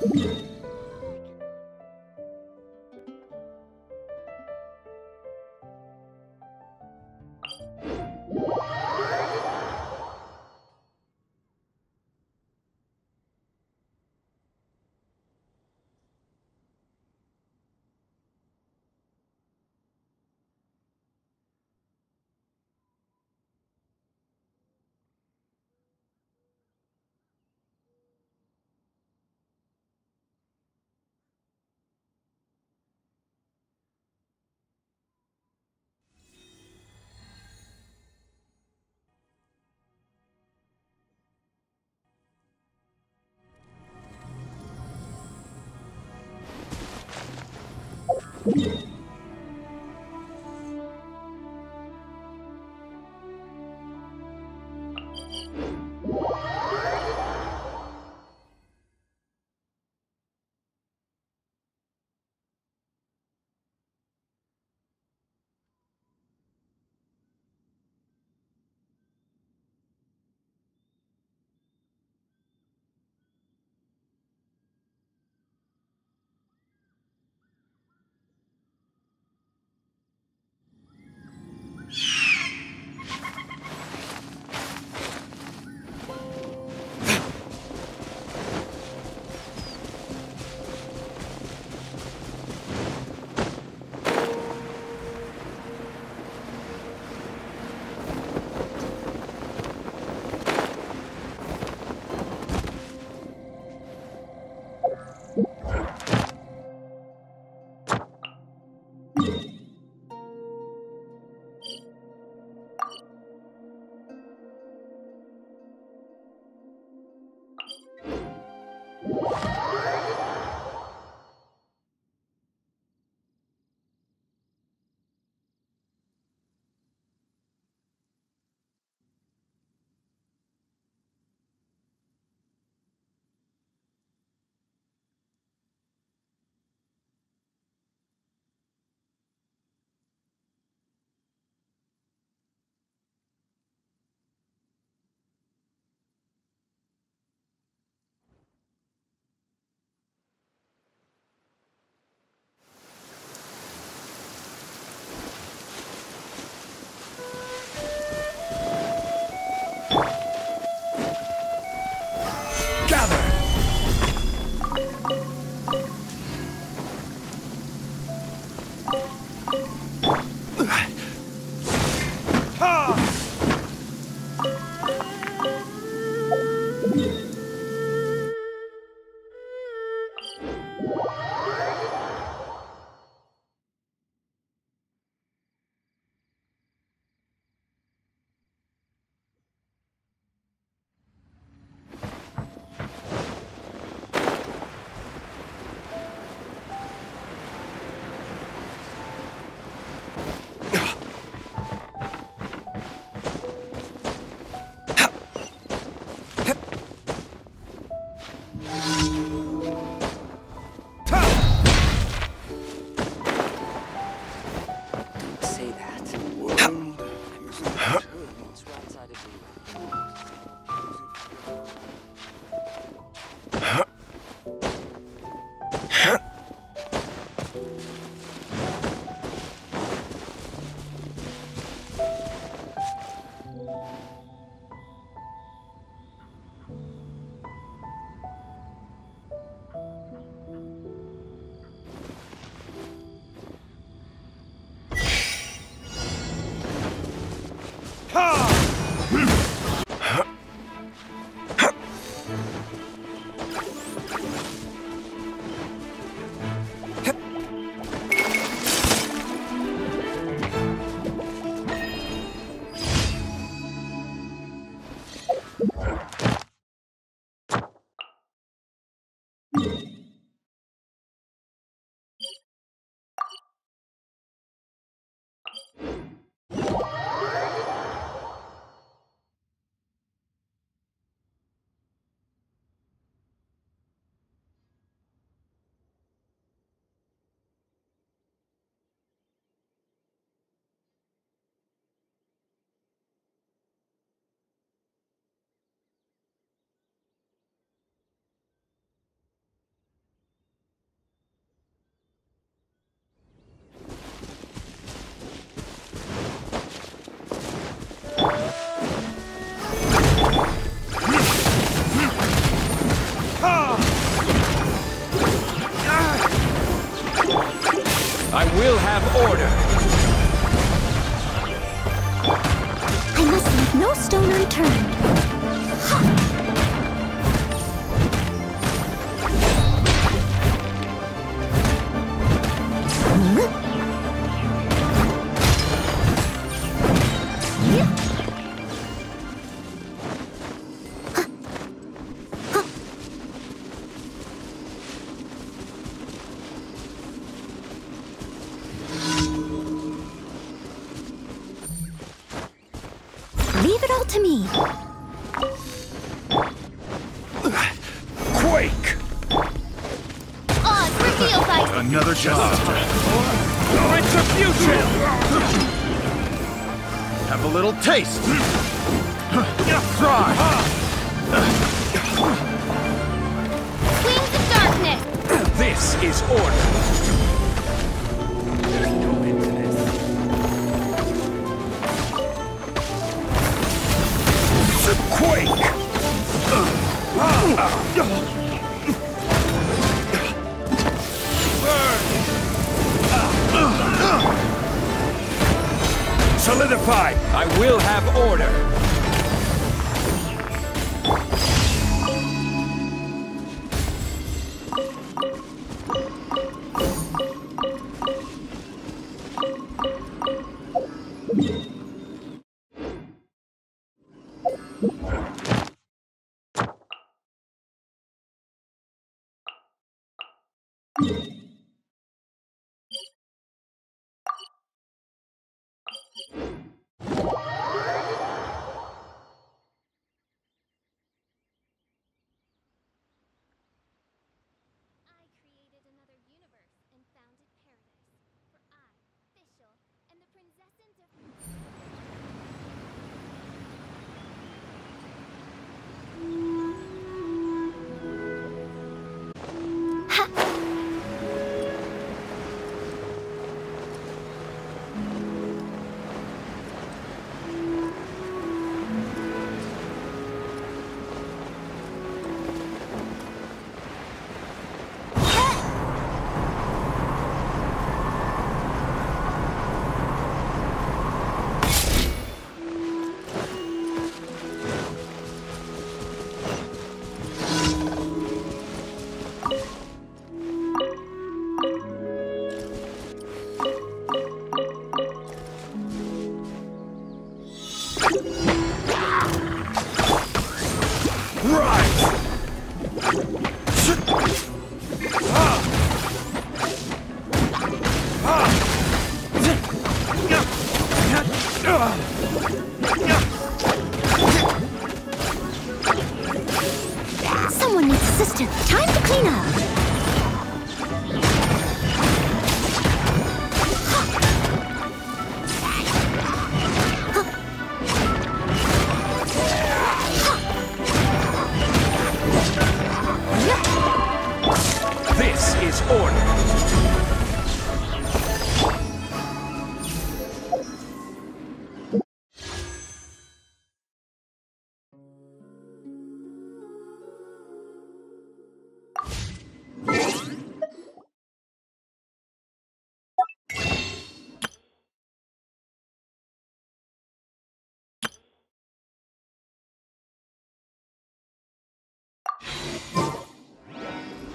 you taste.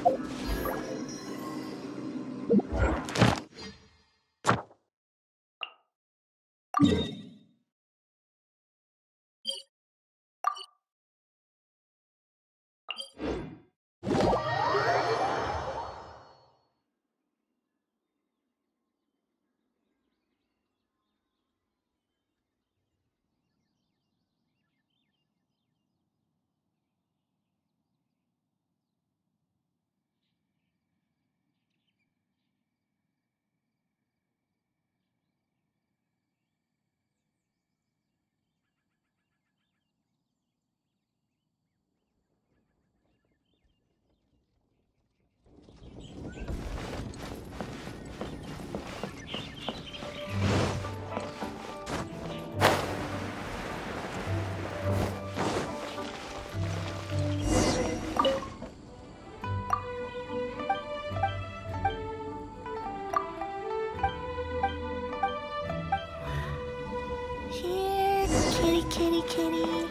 Thank you. kitty kitty.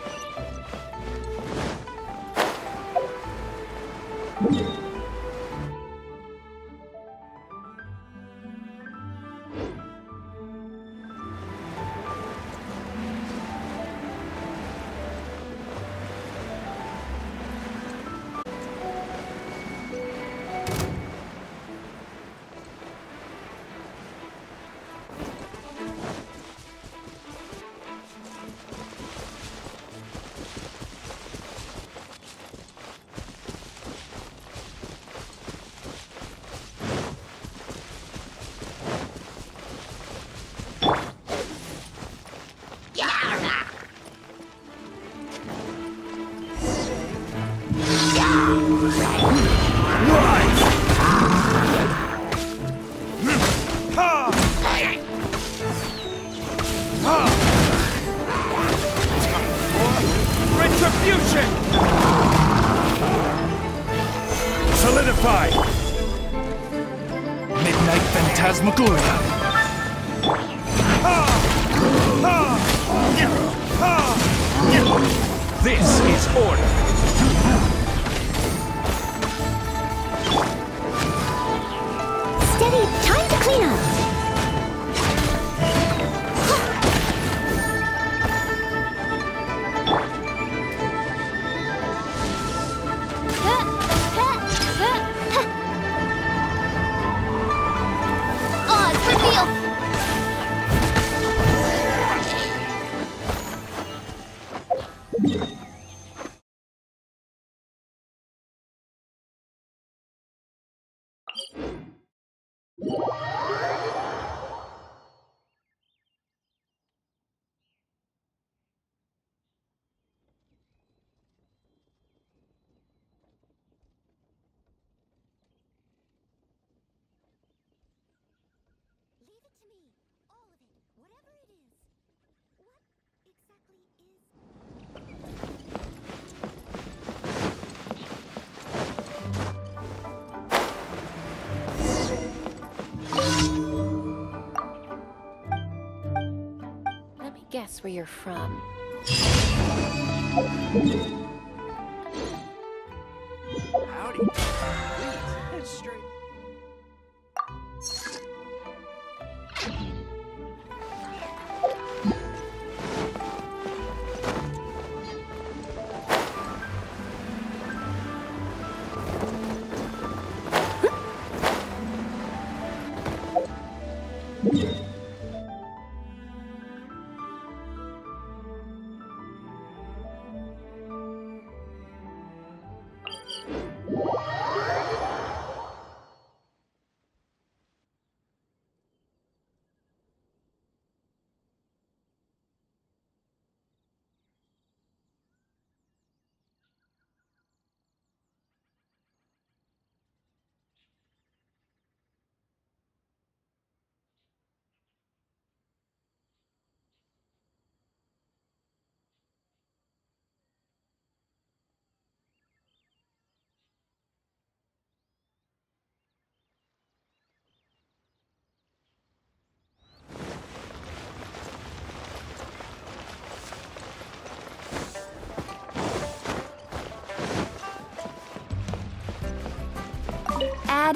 Where you're from.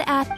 At.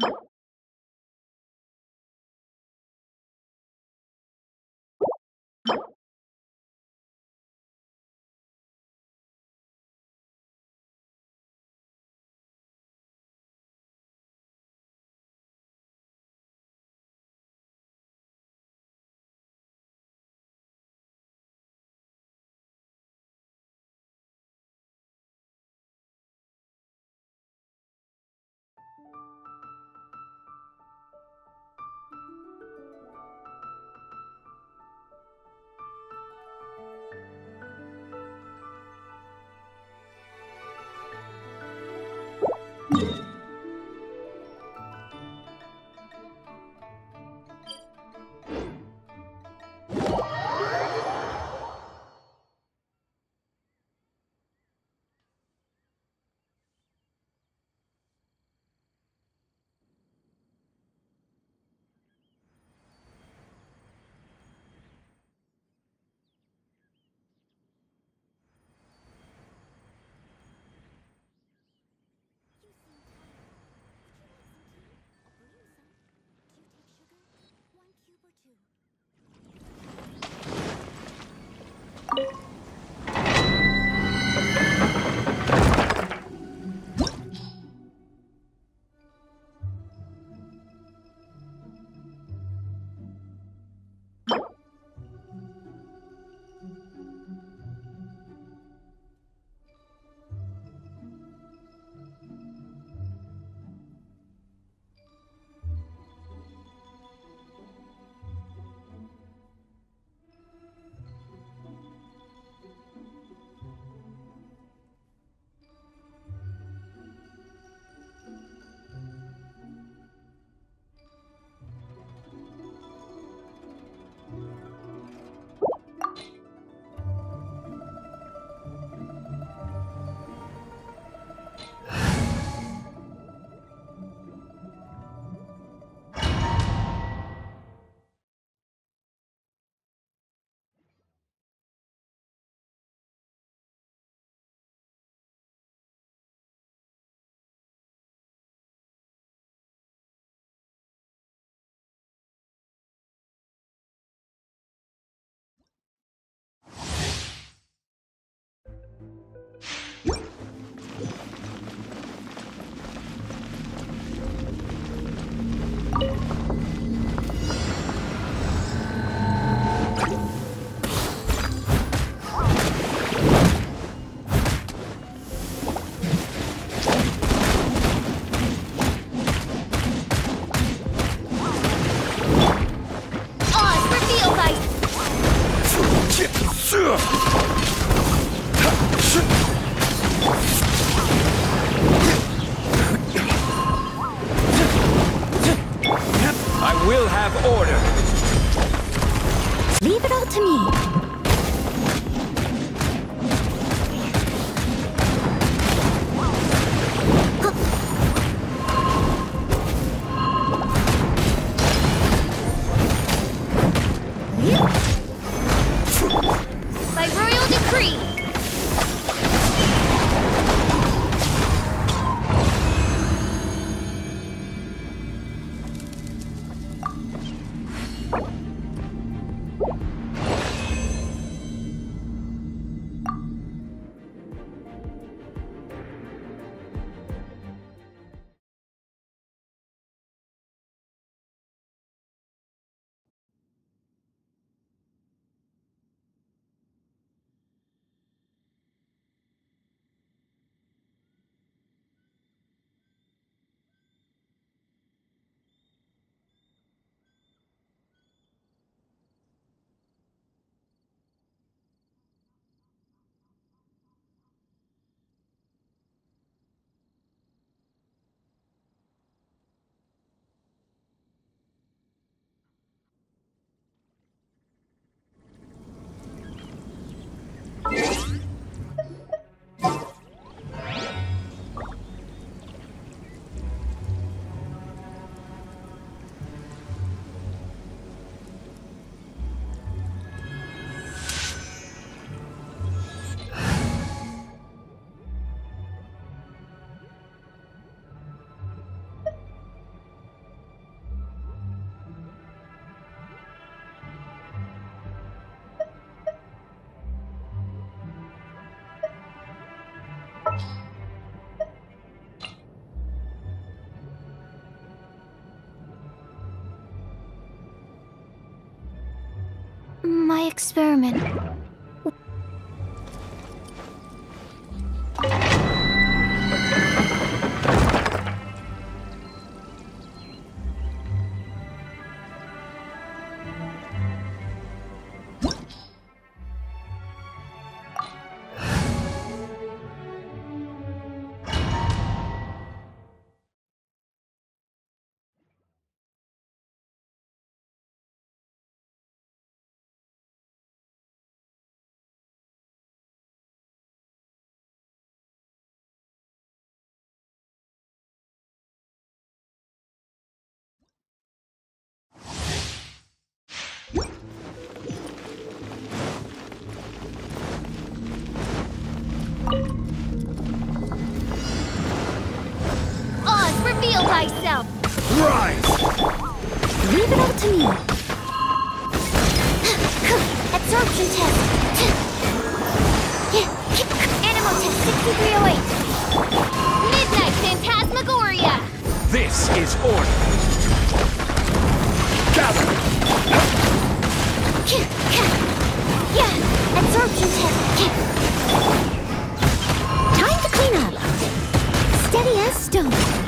Thank you experiment. thyself! Rise! Leave it all to me! Absorption test! Animal test 6308! Midnight Phantasmagoria! This is order! Gather! Yeah! Absorption test! Time to clean up! Steady as stone!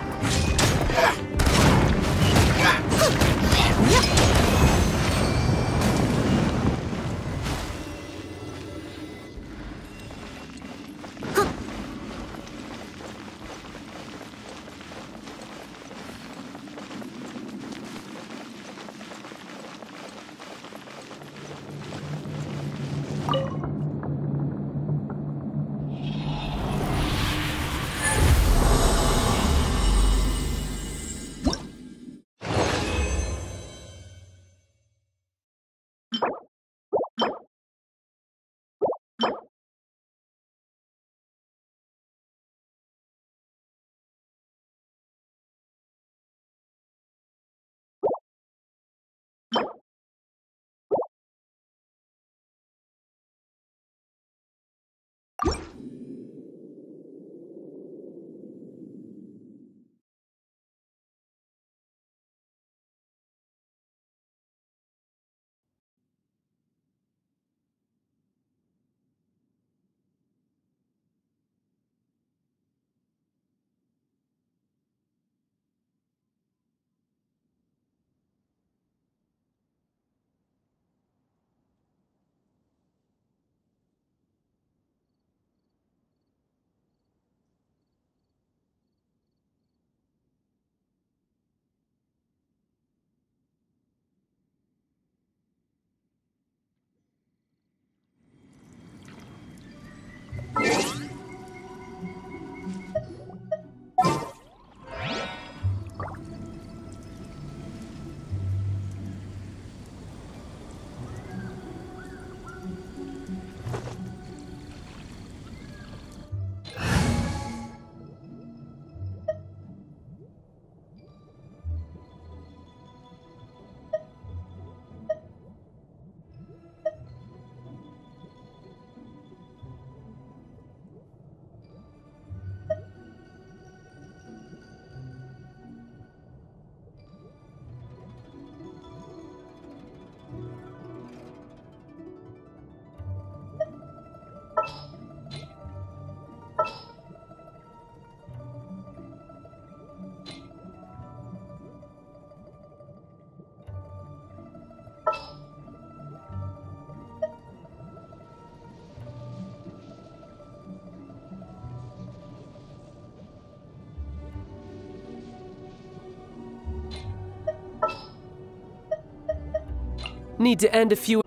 Need to end a few.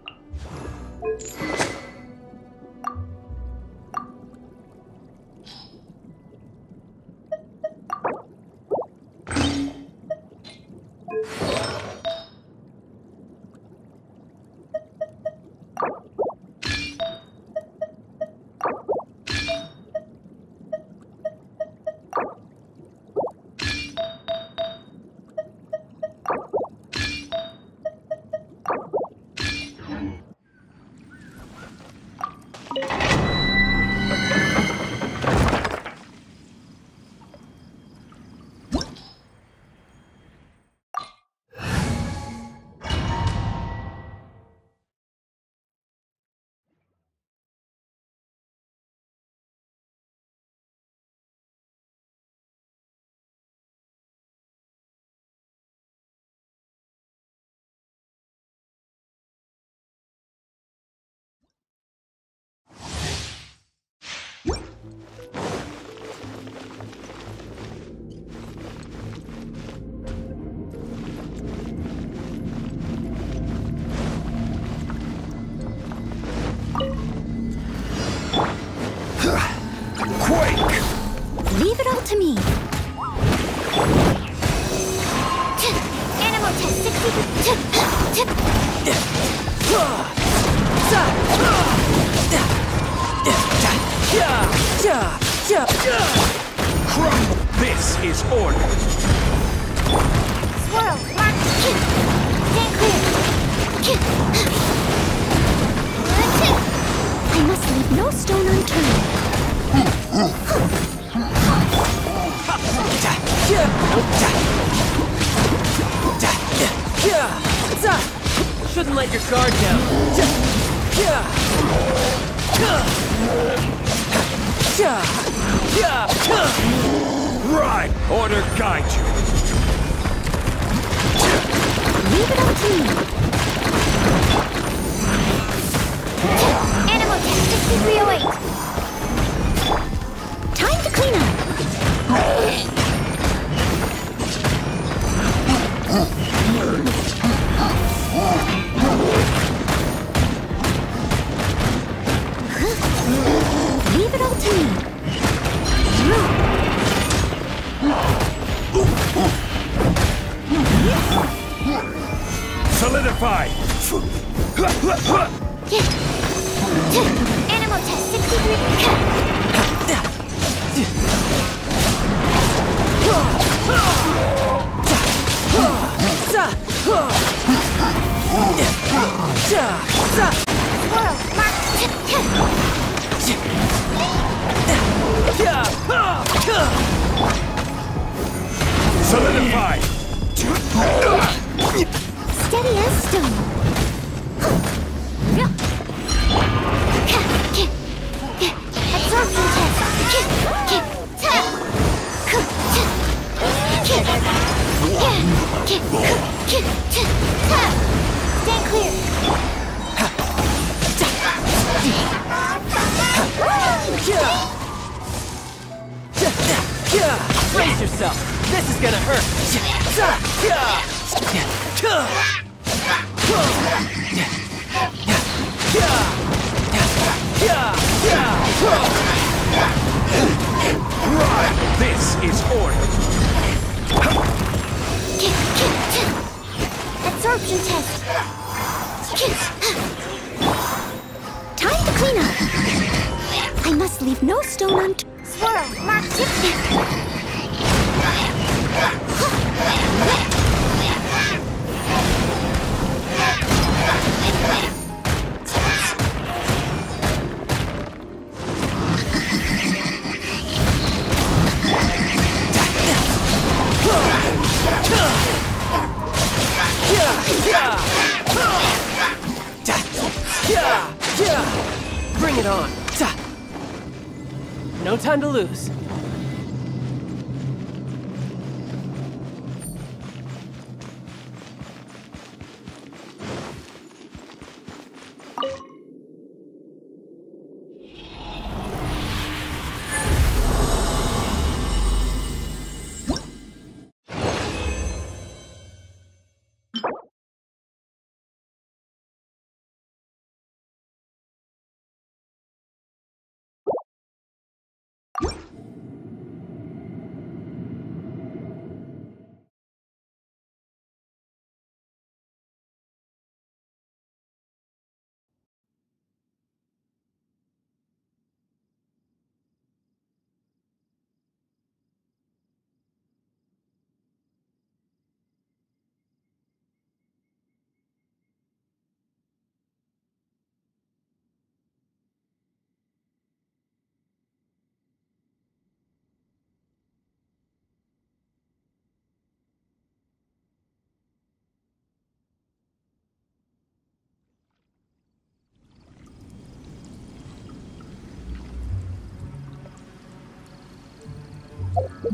6308.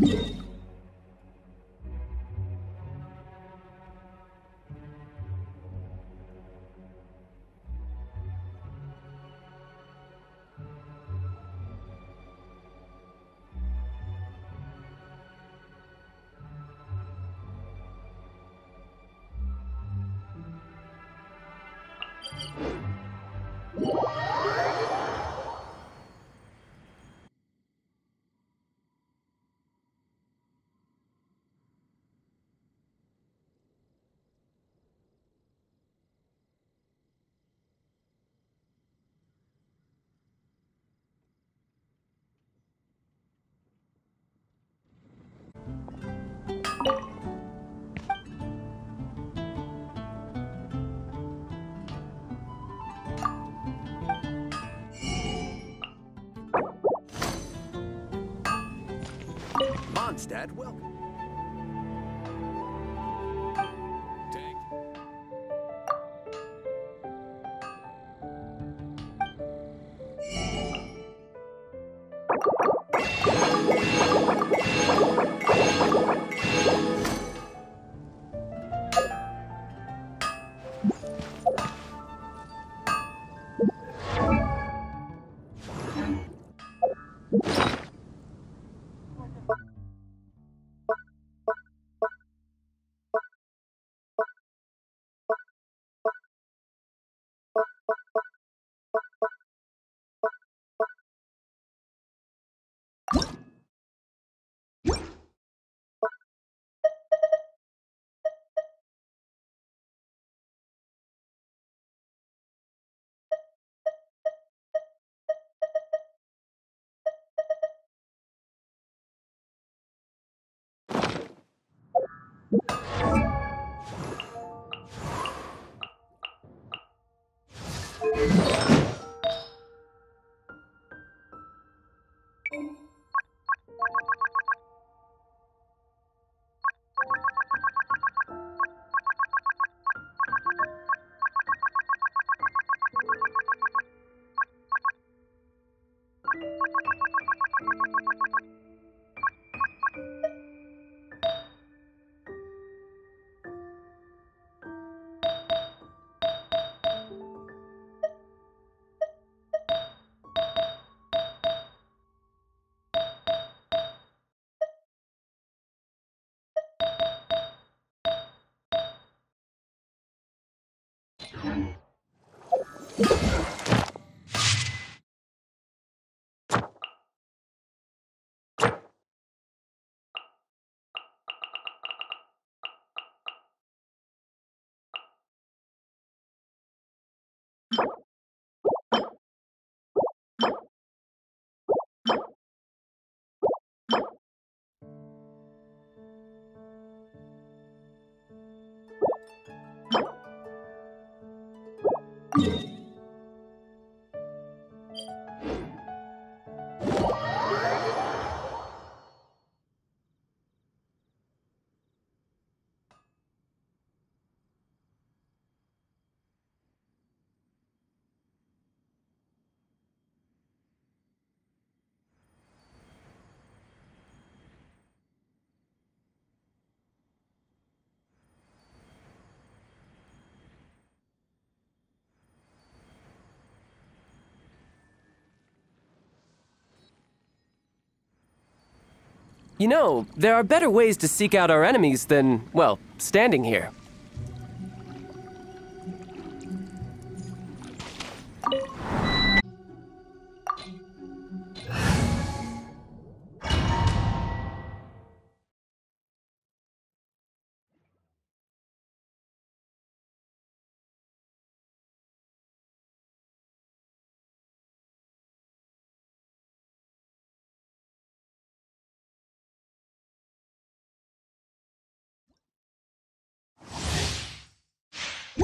you Mondstadt, welcome. You know, there are better ways to seek out our enemies than, well, standing here.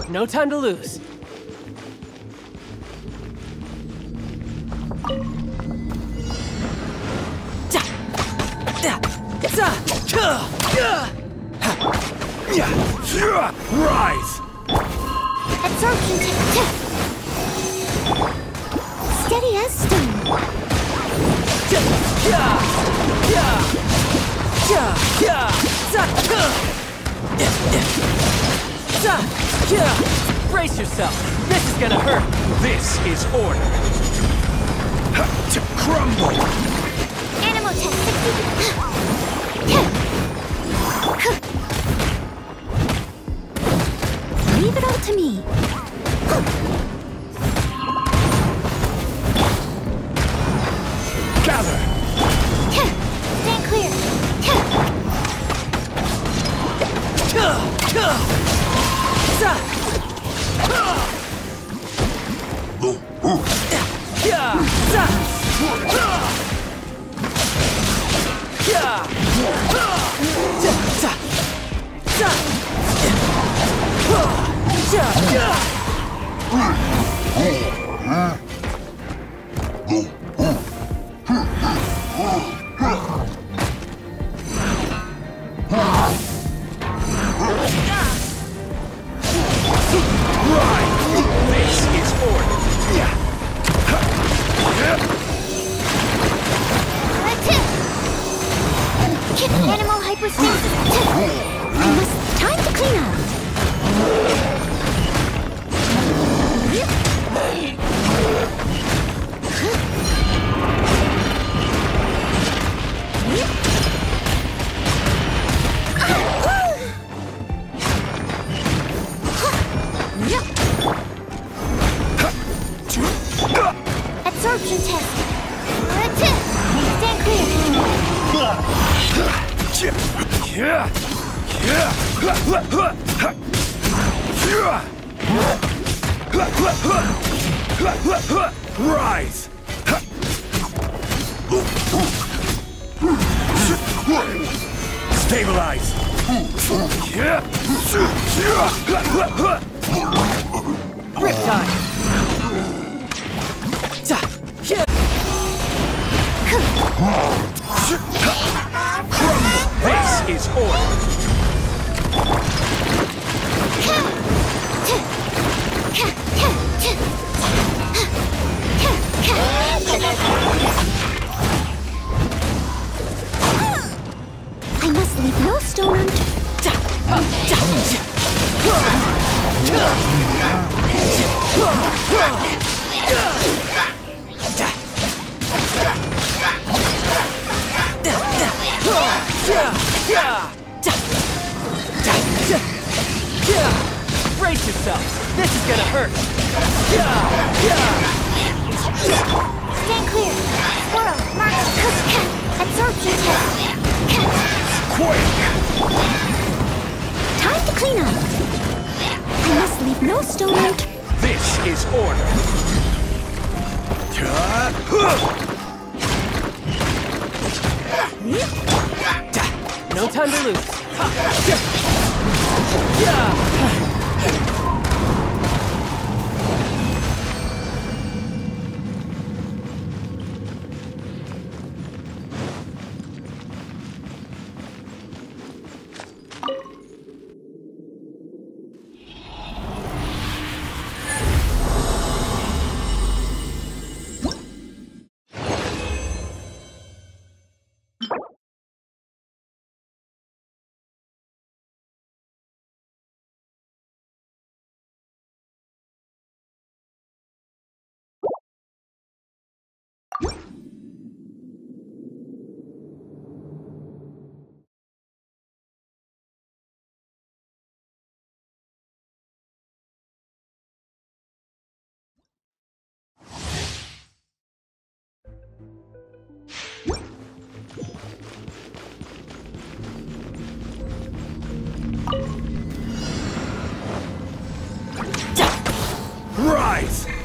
No time to lose. Rise! Steady as stone. Brace yourself. This is gonna hurt. This is order. To crumble. Animal test. Leave it all to me. Gather. Stand clear. Huh? was チュ rise!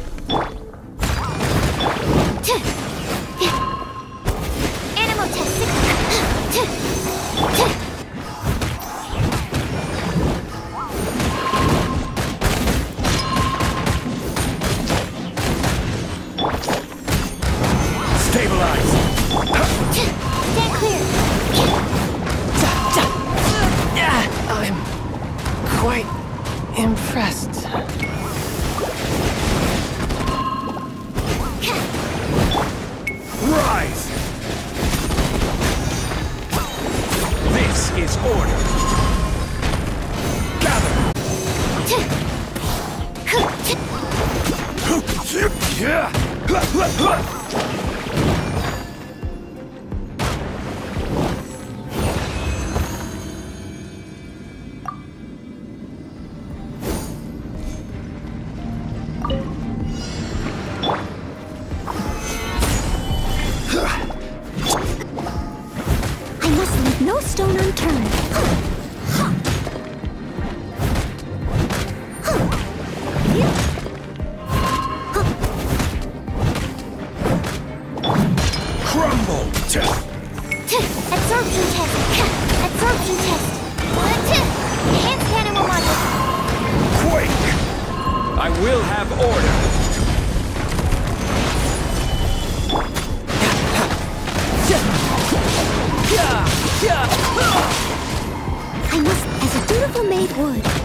wood.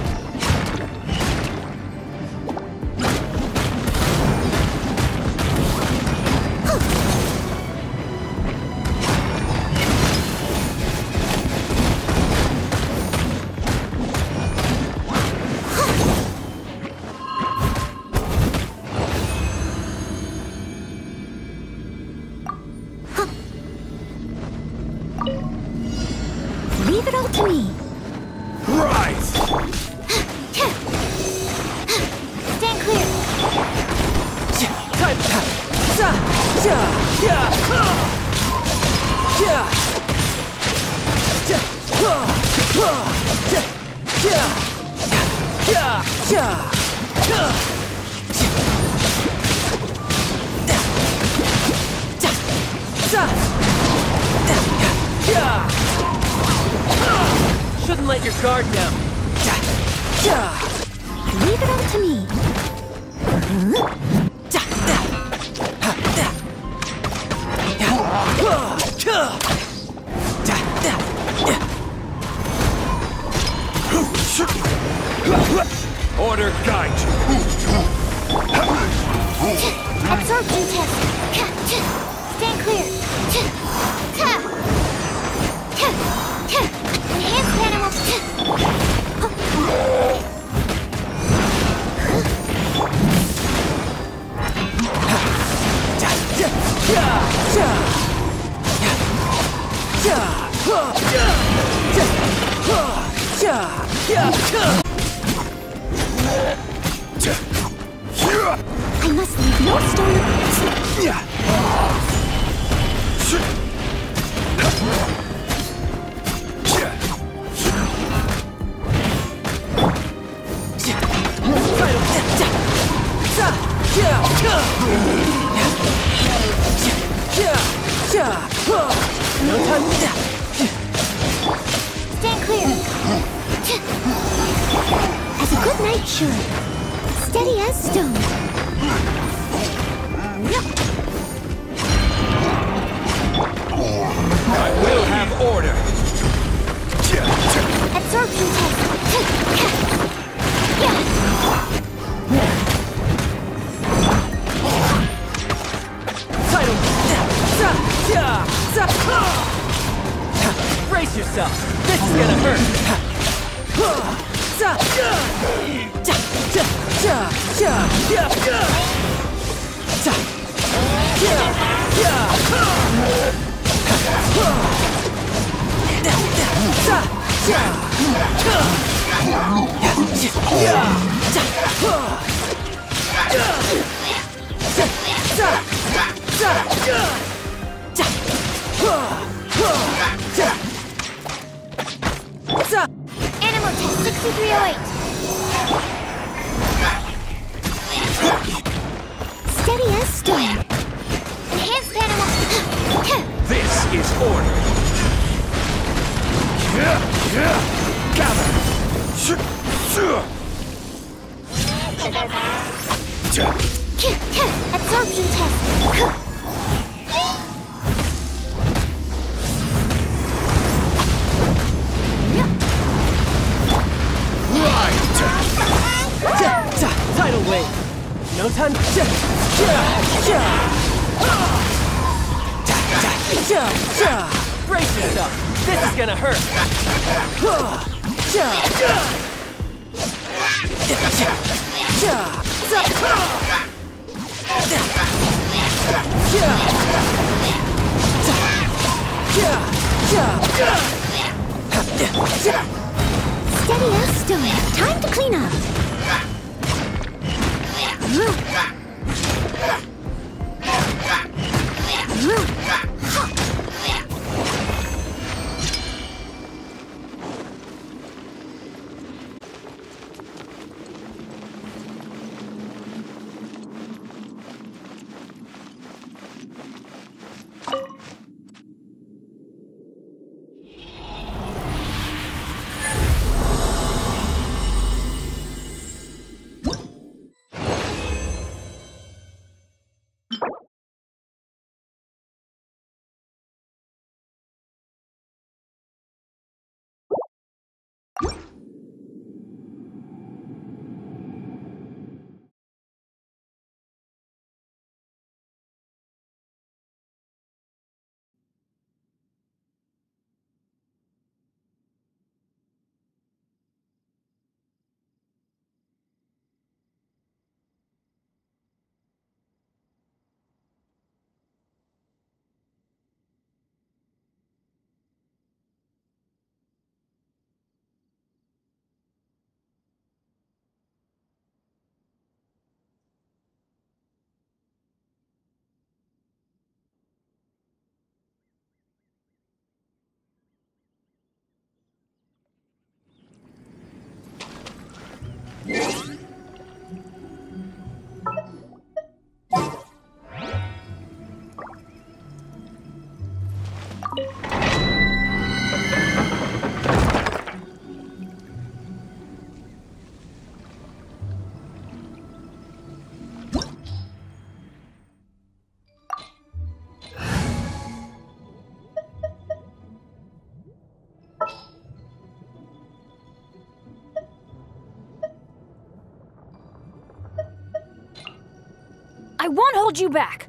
I must leave no stone unturned. Stand clear. As a good knight should steady as stone. I will have order. Absorption test. Brace yourself. This is gonna hurt. Animal test 6308. order. Gather. Absorption test. Tidal wave. No time. Yeah. Yeah. Yeah. Brace yourself. This is gonna hurt. Steady now, Stoic. Time to clean up. Look. Look. I won't hold you back.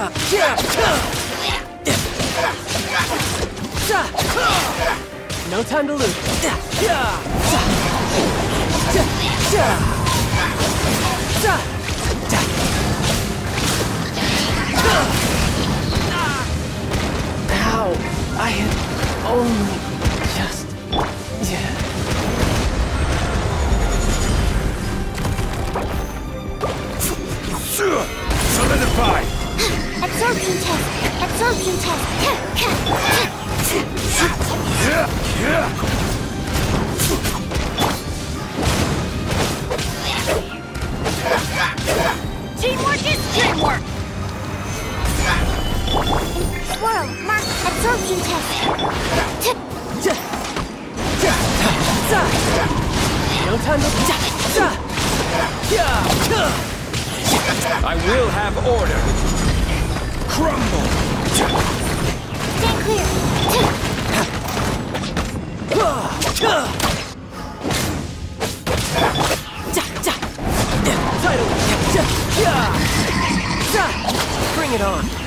No time to lose. Ow! I had only just. Yeah. Solidify! Absorption test. Absorption test. Teamwork is dreamwork! Swirl. Mark. Absorption test. No time to. I will have order. Crumble! Stand clear. Bring it on.